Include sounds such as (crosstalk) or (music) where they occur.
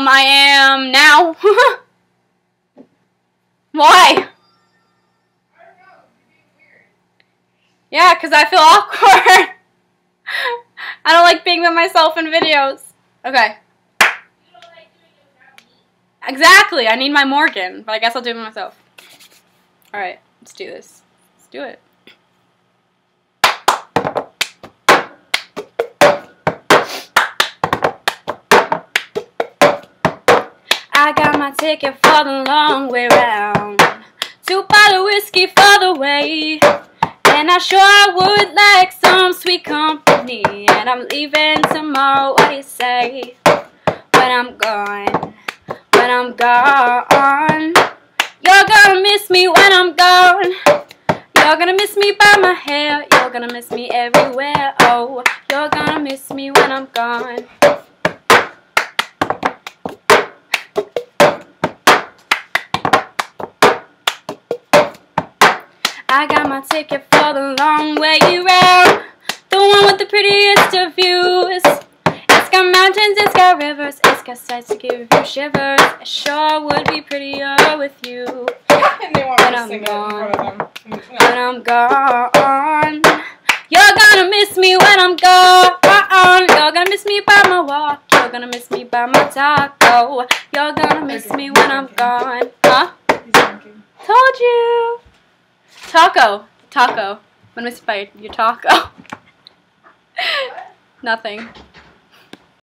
Um, I am now. (laughs) Why? Yeah, because I feel awkward. (laughs) I don't like being with myself in videos. Okay. Exactly. I need my Morgan, but I guess I'll do it myself. Alright, let's do this. Let's do it. I got my ticket for the long way round. Two bottle whiskey for the way. And I sure I would like some sweet company. And I'm leaving tomorrow, what do you say? When I'm gone, when I'm gone. You're gonna miss me when I'm gone. You're gonna miss me by my hair. You're gonna miss me everywhere. Oh, you're gonna miss me when I'm gone. I got my ticket for the long way round. The one with the prettiest of views. It's got mountains, it's got rivers, it's got sights to give you shivers. It sure would be prettier with you. when I'm gone. When I'm gone. You're gonna miss me when I'm gone. You're gonna miss me by my walk. You're gonna miss me by my taco. You're gonna miss me when I'm gone. Huh? Told you. Taco. Taco. I'm by your taco. (laughs) Nothing.